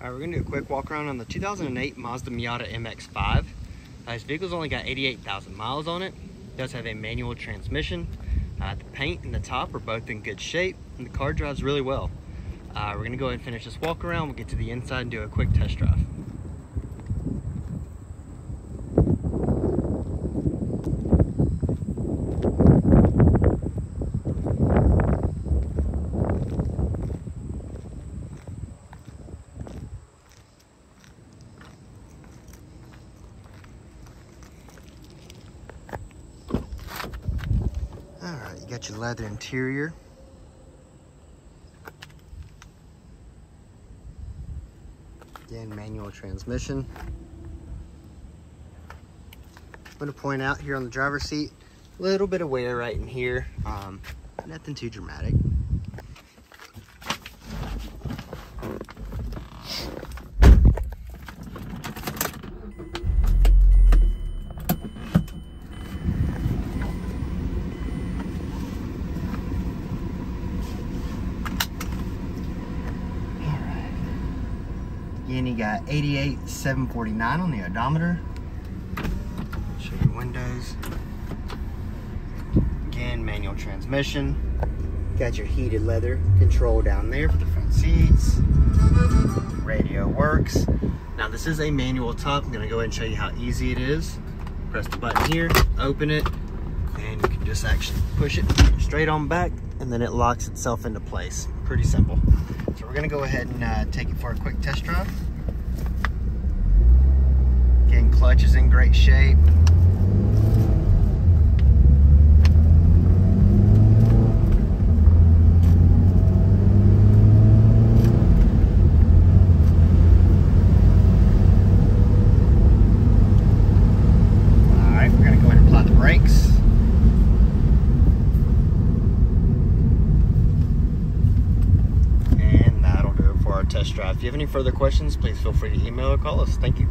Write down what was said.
All right, we're gonna do a quick walk around on the 2008 Mazda Miata MX-5. Uh, this vehicle's only got 88,000 miles on it. It does have a manual transmission. Uh, the paint and the top are both in good shape, and the car drives really well. Uh, we're gonna go ahead and finish this walk around. We'll get to the inside and do a quick test drive. All right, you got your leather interior. Again, manual transmission. I'm gonna point out here on the driver's seat, a little bit of wear right in here. Um, nothing too dramatic. Again, you got 88 749 on the odometer. Show your windows. Again, manual transmission. Got your heated leather control down there for the front seats. Radio works. Now this is a manual top. I'm gonna go ahead and show you how easy it is. Press the button here, open it, and you can just actually push it straight on back and then it locks itself into place. Pretty simple. So we're gonna go ahead and uh, take it for a quick test drive. Again, clutch is in great shape. All right, we're gonna go ahead and apply the brakes. And that'll do it for our test drive. If you have any further questions, please feel free to email or call us. Thank you.